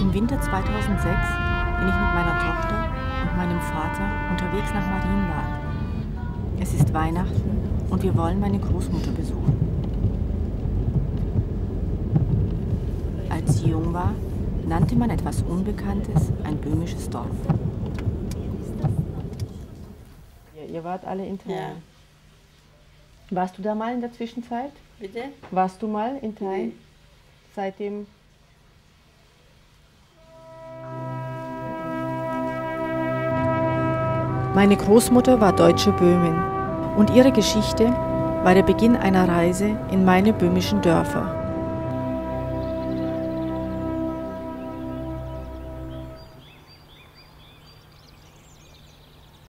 Im Winter 2006 bin ich mit meiner Tochter und meinem Vater unterwegs nach Marienbad. Es ist Weihnachten und wir wollen meine Großmutter besuchen. Als sie jung war, nannte man etwas Unbekanntes ein böhmisches Dorf. Ihr wart alle in Thailand. Ja. Warst du da mal in der Zwischenzeit? Bitte? Warst du mal in Thailand? Nee. Seitdem Meine Großmutter war deutsche Böhmin und ihre Geschichte war der Beginn einer Reise in meine böhmischen Dörfer.